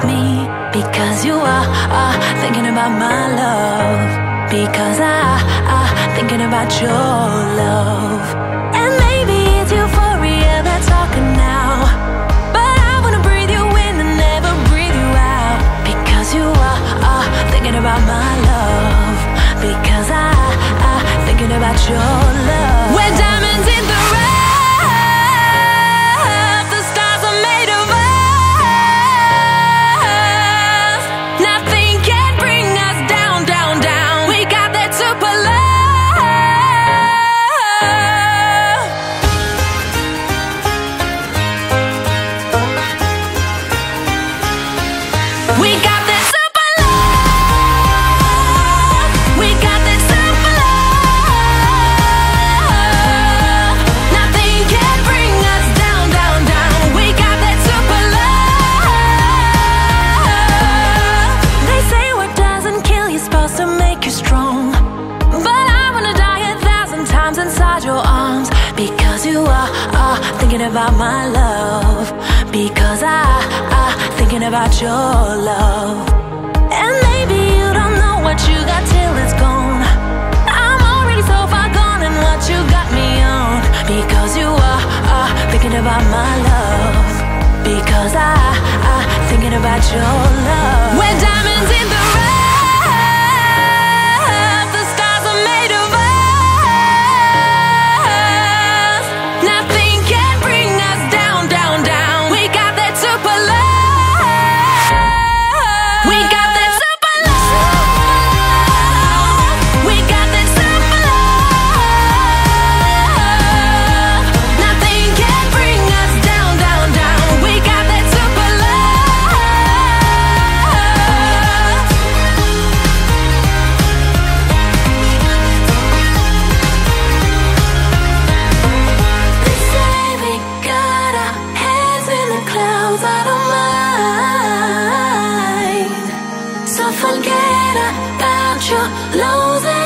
Because you are, are thinking about my love. Because I, I thinking about your love. And maybe it's euphoria that's talking now. But I wanna breathe you in and never breathe you out. Because you are, are thinking about my love. Because I, I thinking about your love. Thinking about my love. Because I, I thinking about your love. And maybe you don't know what you got till it's gone. I'm already so far gone and what you got me on. Because you are, are thinking about my love. Because I, I thinking about your love. We're diamonds in the forget about your loathing.